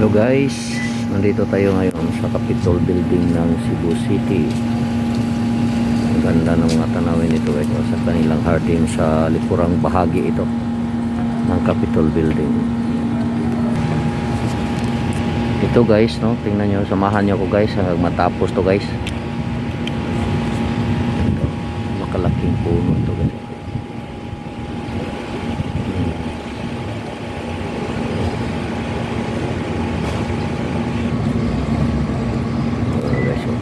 Hello guys, nandito tayo ngayon sa Capitol Building ng Cebu City. Ang ganda ng mga tanawin ito guys, sa kanilang hardin sa lipurang bahagi ito ng Capitol Building. Ito guys, no, tingnan nyo, samahan nyo ko guys hanggang matapos to guys. Ito, makalaking puno ito guys. Ayan, guys, oh.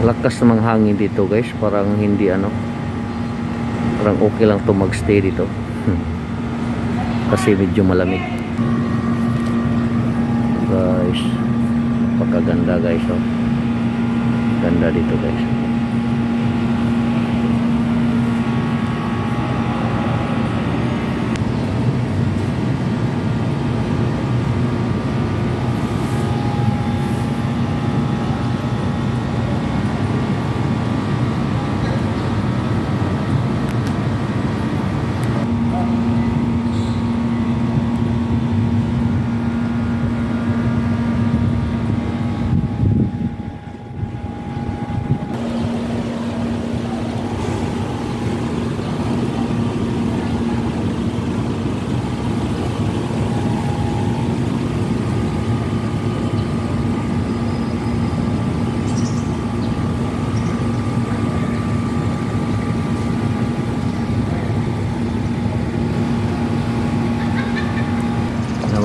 Lakas ng hangin dito guys. Parang hindi ano parang okay lang to magstay dito. Kasi medyo malamig. Guys pagkaganda guys oh. ganda dito guys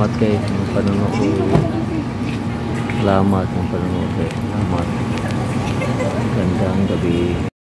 Salamat kay ng panonood. Salamat ng panonood. Salamat. Gandang gabi.